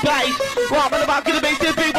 place. Right, man, about to the base to